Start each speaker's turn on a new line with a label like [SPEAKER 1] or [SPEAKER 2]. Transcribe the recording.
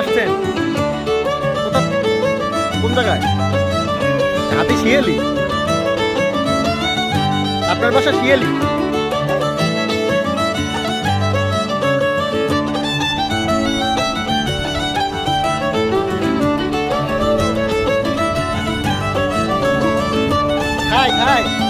[SPEAKER 1] আসছেন কোন জায়গায়? শিয়ালি? আপনার বাসা শিয়ালি? Hi, hi.